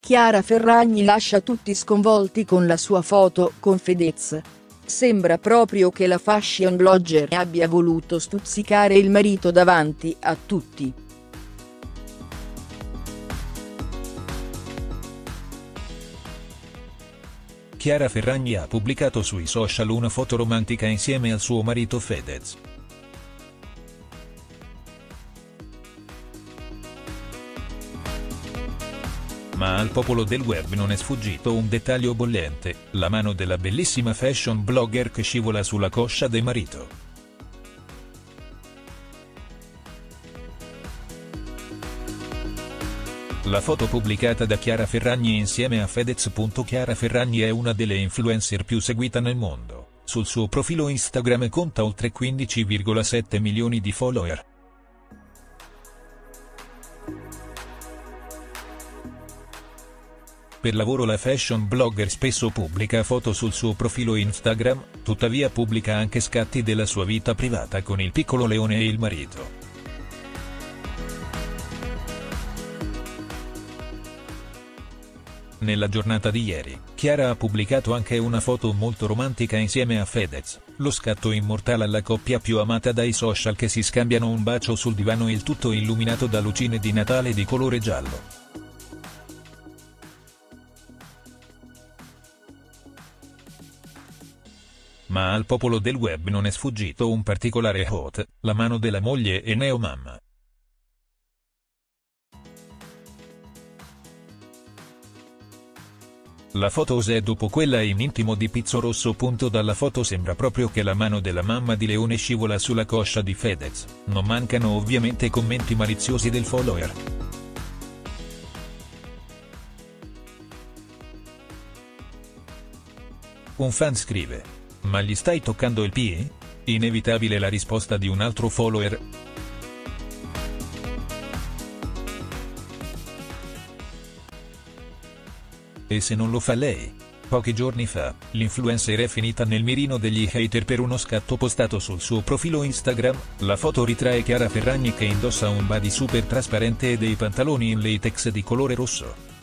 Chiara Ferragni lascia tutti sconvolti con la sua foto con Fedez. Sembra proprio che la fashion blogger abbia voluto stuzzicare il marito davanti a tutti. Chiara Ferragni ha pubblicato sui social una foto romantica insieme al suo marito Fedez. Ma al popolo del web non è sfuggito un dettaglio bollente, la mano della bellissima fashion blogger che scivola sulla coscia del marito. La foto pubblicata da Chiara Ferragni insieme a Fedez. Chiara Ferragni è una delle influencer più seguita nel mondo, sul suo profilo Instagram conta oltre 15,7 milioni di follower. Per lavoro la fashion blogger spesso pubblica foto sul suo profilo Instagram, tuttavia pubblica anche scatti della sua vita privata con il piccolo leone e il marito. Nella giornata di ieri, Chiara ha pubblicato anche una foto molto romantica insieme a Fedez, lo scatto immortale alla coppia più amata dai social che si scambiano un bacio sul divano il tutto illuminato da lucine di Natale di colore giallo. Ma al popolo del web non è sfuggito un particolare hot, la mano della moglie e neomamma. La foto è dopo quella in intimo di Pizzo Rosso. Dalla foto sembra proprio che la mano della mamma di Leone scivola sulla coscia di Fedez, non mancano ovviamente commenti maliziosi del follower. Un fan scrive, ma gli stai toccando il piede? Inevitabile la risposta di un altro follower. E se non lo fa lei? Pochi giorni fa, l'influencer è finita nel mirino degli hater per uno scatto postato sul suo profilo Instagram, la foto ritrae Chiara Ferragni che indossa un body super trasparente e dei pantaloni in latex di colore rosso.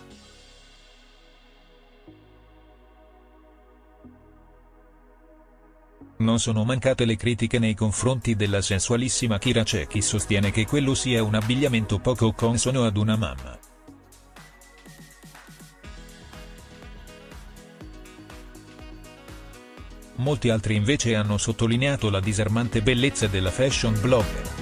Non sono mancate le critiche nei confronti della sensualissima Kira c'è chi sostiene che quello sia un abbigliamento poco consono ad una mamma. Molti altri invece hanno sottolineato la disarmante bellezza della fashion blogger.